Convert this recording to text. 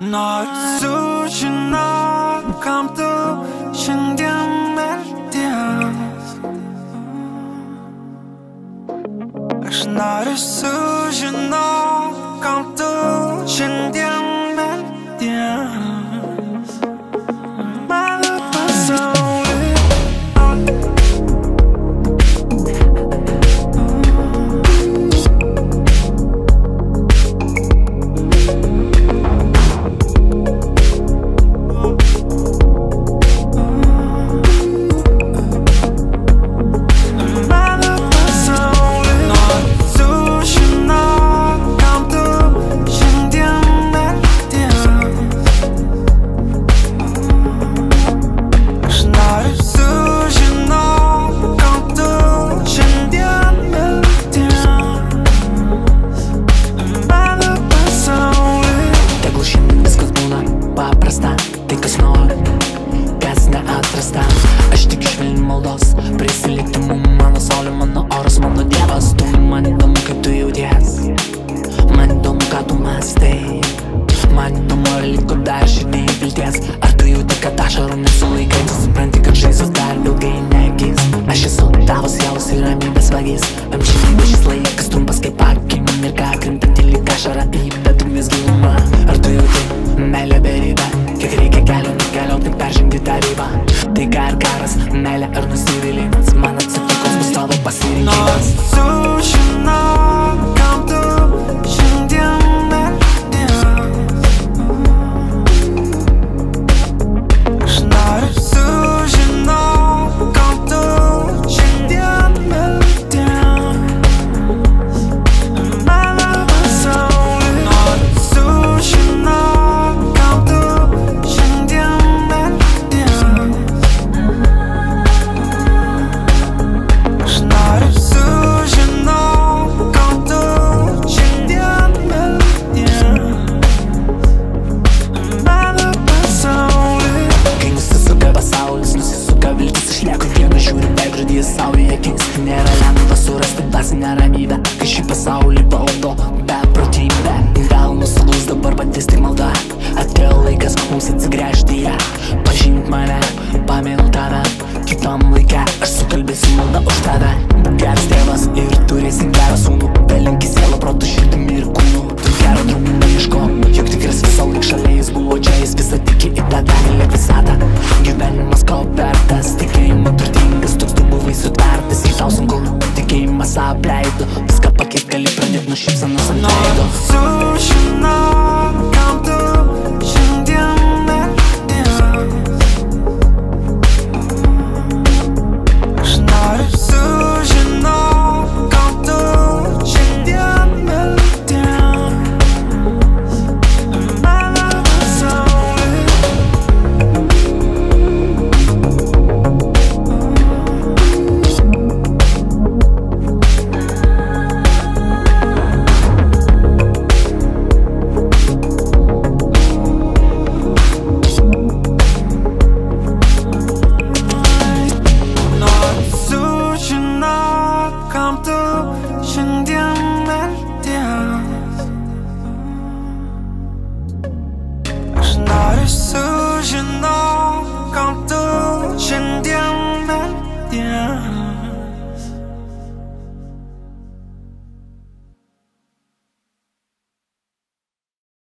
Nors sužinau, kam tu šiandien melties. Aš noriu sužinau. šviesu Tavo sielos ir ramybės vagis Amžinybė šis laikas trumpas kaip akimam ir ką krintanti lyg ašara į bet ugnis gilumą Ar tu jauti meilę beribę? Kiek reikia kelio, nukelio, tik peržengti tą ribą Tai ką ar karas, meilė ar nusivylė pasaulyje keisti Nėra lengva surasti dvasinę ramybę Kai šį pasaulį valdo beprotybė. Delnus suglus dabar bandys tik malda. Atėjo laikas mums atsigręžti ją. Pažink mane, pamenu tave. Kitam laikę aš sukalbėsiu maldą už tave. Būk geras tėvas ir turėsi gerą sūnų. Dalinkis sielą protų širdimi ir kūną tau sunku Tikėjimas apleido. Viską pakeit gali pradėt nuo šypsanos ant veido Sužinau, kam just so